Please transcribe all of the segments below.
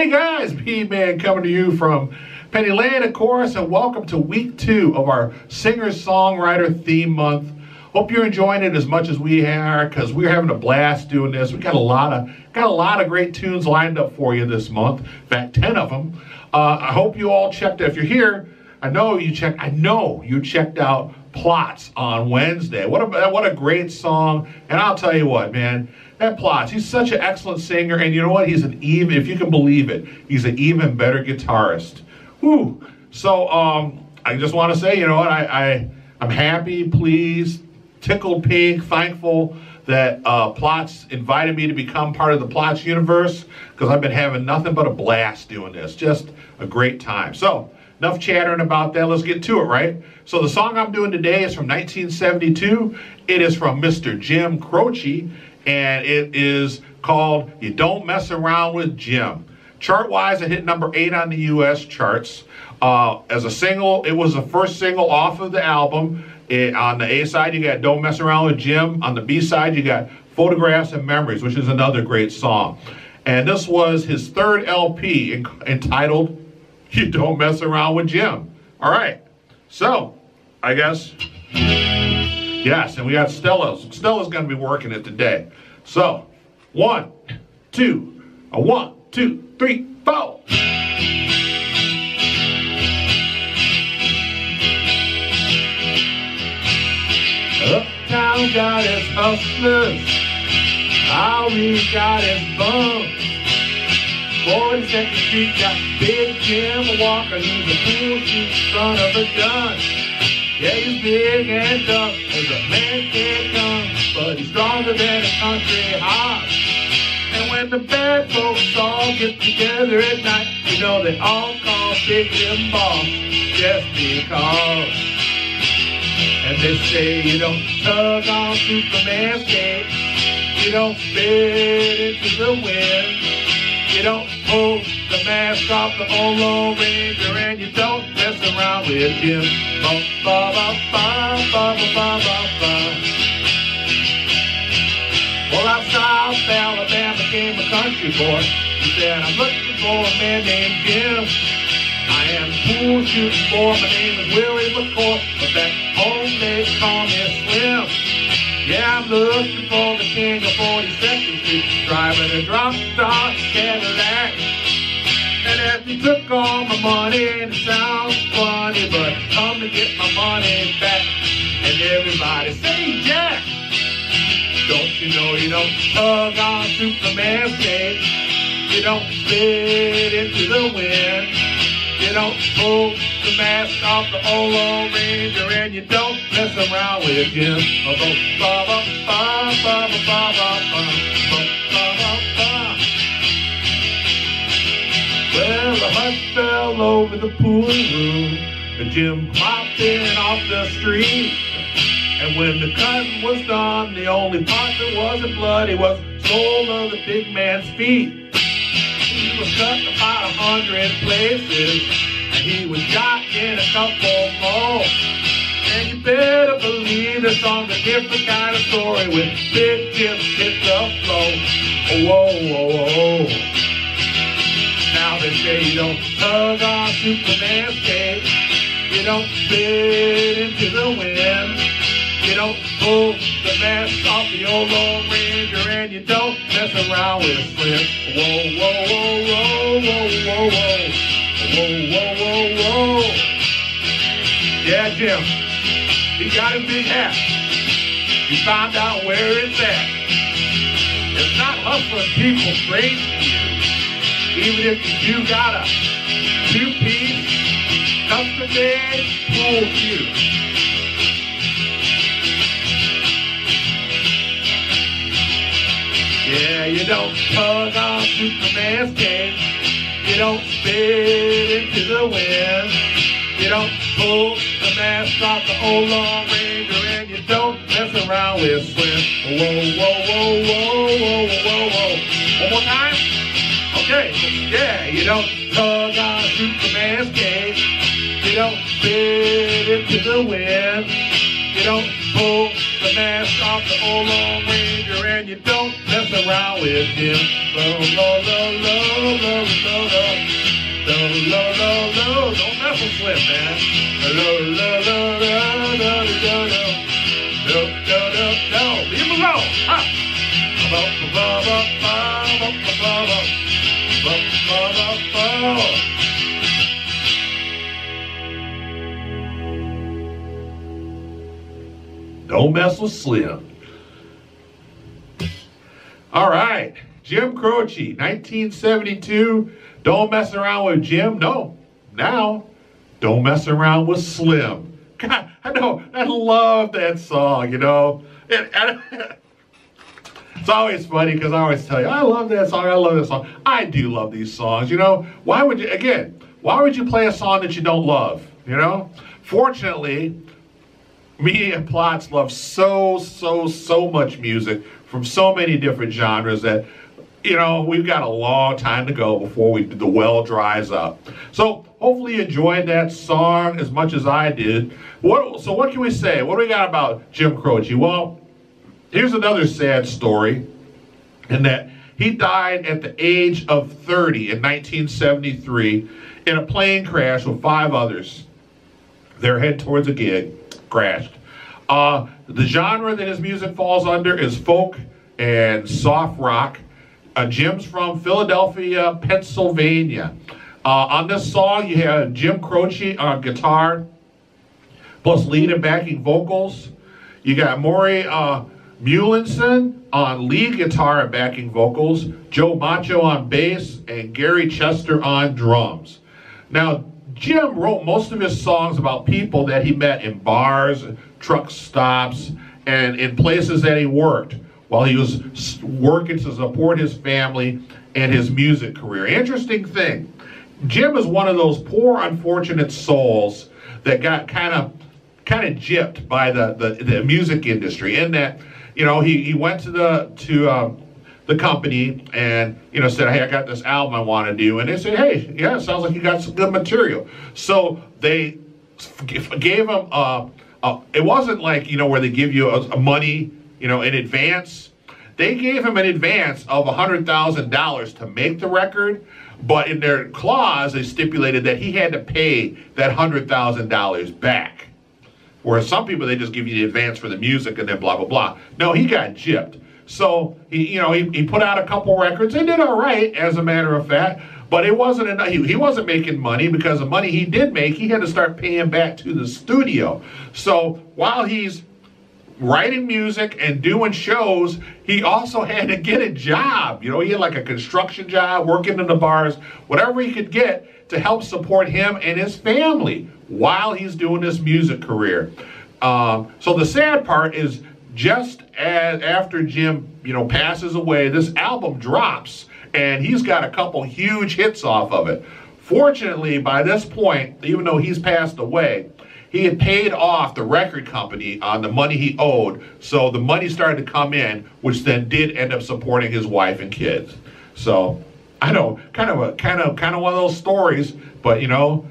Hey guys, B-Man coming to you from Penny Lane, of course, and welcome to week two of our singer-songwriter theme month. Hope you're enjoying it as much as we are, because we're having a blast doing this. We got a lot of got a lot of great tunes lined up for you this month. In fact, ten of them. Uh, I hope you all checked. If you're here, I know you checked. I know you checked out Plots on Wednesday. What a what a great song! And I'll tell you what, man that Plots. He's such an excellent singer, and you know what? He's an even, if you can believe it, he's an even better guitarist. Whew. So um, I just want to say, you know what? I, I I'm happy, pleased, tickled pink, thankful that uh, Plots invited me to become part of the Plots universe because I've been having nothing but a blast doing this. Just a great time. So enough chattering about that. Let's get to it, right? So the song I'm doing today is from 1972. It is from Mr. Jim Croce and it is called You Don't Mess Around with Jim. Chart wise, it hit number eight on the US charts. Uh, as a single, it was the first single off of the album. It, on the A side, you got Don't Mess Around with Jim. On the B side, you got Photographs and Memories, which is another great song. And this was his third LP entitled You Don't Mess Around with Jim. All right, so I guess. Yes, and we got Stella. Stella's going to be working it today. So, one, two, a one, two, three, four. Uptown got its hustlers, Bowery got its bums. 42nd Street got Big Jim Walker, he's a fool, son of a gun. Yeah, he's big and tough as a man can come, but he's stronger than a country horse. And when the bad folks all get together at night, you know they all call Big Jim Boss just because. And they say you don't tug on Superman's cape, you don't spit into the wind, you don't pull the mask off the old Lone Ranger, and you don't mess around with Jim. Ba, ba, ba, ba, ba, ba, ba, ba. Well, out south Alabama came a country boy. He said, I'm looking for a man named Jim. I am pool shooting boy. My name is Willie McCoy, but back home they call me Slim. Yeah, I'm looking for the king of 42nd Street, driving a drop top Cadillac. And if you took all my money, and it sounds funny, but come to get my money back. You know you don't tug on Superman's cape? You don't spit into the wind. You don't pull the mask off the old Lone Ranger, and you don't mess around with him. Well, the hush fell over the pool room, and Jim popped in off the street. And when the cutting was done, the only part that wasn't bloody was the sole of the big man's feet. He was cut about a hundred places, and he was shot in a couple more. And you better believe the song's a different kind of story with Big Jim hit the floor. Oh, whoa, whoa, whoa. Now they say you don't tug on Superman's cape. You don't spit into the wind. You don't pull the mask off the old Lone Ranger and you don't mess around with Slim. Whoa, whoa, whoa, whoa, whoa, whoa, whoa. Whoa, whoa, whoa, whoa. Yeah, Jim. He got his big hat. He found out where it's at. It's not hustling people straight even if you got a two-piece custom-made pool cue. You don't tug on Superman's cape. You don't spit into the wind. You don't pull the mask off the old Lone Ranger, and you don't mess around with Slim. Whoa, whoa, whoa, whoa, whoa, whoa, whoa. One more time. Okay, yeah, you don't tug on Superman's cape. You don't spit into the wind. You don't pull the mask off the old Lone Ranger and you don't mess around with him. Low, low, low, low, low, low, low. Low, low, low, low. Don't mess with Slim, man. Low, low, low, low, low, low, low. No, no, no, no. Leave him alone. Don't mess with Slim. All right, Jim Croce, 1972. Don't mess around with Jim. No, now, don't mess around with Slim. God, I know, I love that song, you know. And, and it's always funny because I always tell you, I love that song, I love that song. I do love these songs, you know. Why would you, again, why would you play a song that you don't love, you know? Fortunately, me and Plots love so, so, so much music from so many different genres that, you know, we've got a long time to go before we the well dries up. So hopefully you enjoyed that song as much as I did. What, so what can we say? What do we got about Jim Croce? Well, here's another sad story in that he died at the age of 30 in 1973 in a plane crash with five others. They're heading towards a gig crashed. Uh, the genre that his music falls under is folk and soft rock. Uh, Jim's from Philadelphia, Pennsylvania. Uh, on this song, you have Jim Croce on guitar, plus lead and backing vocals. You got Maury uh, on lead guitar and backing vocals, Joe Macho on bass, and Gary Chester on drums. Now, Jim wrote most of his songs about people that he met in bars, truck stops, and in places that he worked while he was working to support his family and his music career. Interesting thing, Jim is one of those poor, unfortunate souls that got kind of kind of gypped by the, the, the music industry in that, you know, he, he went to the to um, the company and you know said, "Hey, I got this album I want to do," and they said, "Hey, yeah, sounds like you got some good material." So they gave him a. a it wasn't like you know where they give you a, a money you know in advance. They gave him an advance of hundred thousand dollars to make the record, but in their clause they stipulated that he had to pay that hundred thousand dollars back. Whereas some people they just give you the advance for the music and then blah blah blah. No, he got gypped. So he, you know, he, he put out a couple records. They did all right, as a matter of fact. But it wasn't enough. He, he wasn't making money because the money he did make, he had to start paying back to the studio. So while he's writing music and doing shows, he also had to get a job. You know, he had like a construction job, working in the bars, whatever he could get to help support him and his family while he's doing this music career. Um, so the sad part is just as after Jim, you know, passes away, this album drops, and he's got a couple huge hits off of it. Fortunately, by this point, even though he's passed away, he had paid off the record company on the money he owed, so the money started to come in, which then did end up supporting his wife and kids. So I know, kind of a kind of kind of one of those stories, but you know,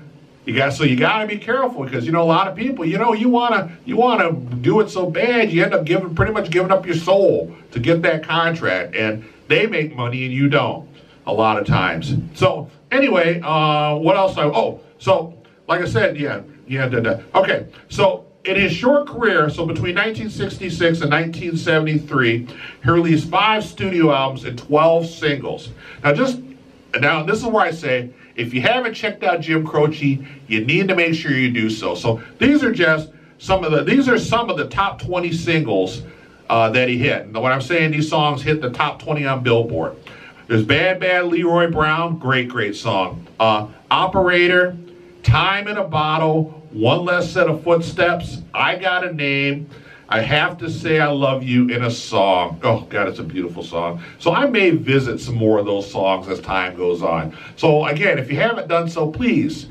you got so you got to be careful because you know a lot of people. You know you want to you want to do it so bad you end up giving pretty much giving up your soul to get that contract, and they make money and you don't a lot of times. So anyway, uh, what else? I, oh, so like I said, yeah, yeah, da, da. okay. So in his short career, so between 1966 and 1973, he released five studio albums and 12 singles. Now just now this is where I say if you haven't checked out Jim Croce, you need to make sure you do so. So these are just some of the these are some of the top 20 singles uh, that he hit. And when I'm saying these songs hit the top 20 on Billboard. There's Bad Bad Leroy Brown, great, great song. Uh, Operator, Time in a Bottle, One Less Set of Footsteps, I Got a Name, I have to say I love you in a song. Oh, God, it's a beautiful song. So I may visit some more of those songs as time goes on. So again, if you haven't done so, please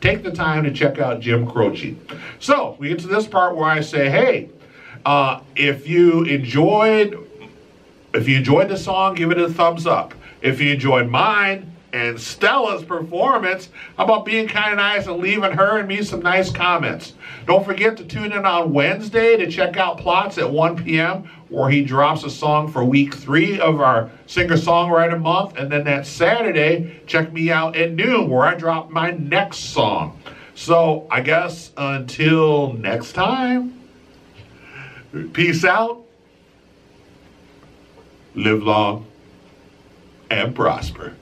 take the time to check out Jim Croce. So we get to this part where I say, hey, uh, if you enjoyed, if you enjoyed the song, give it a thumbs up. If you enjoyed mine, and Stella's performance. About being kind of nice and leaving her and me some nice comments? Don't forget to tune in on Wednesday to check out Plots at 1 p.m., where he drops a song for week three of our singer songwriter month. And then that Saturday, check me out at noon, where I drop my next song. So I guess until next time, peace out, live long, and prosper.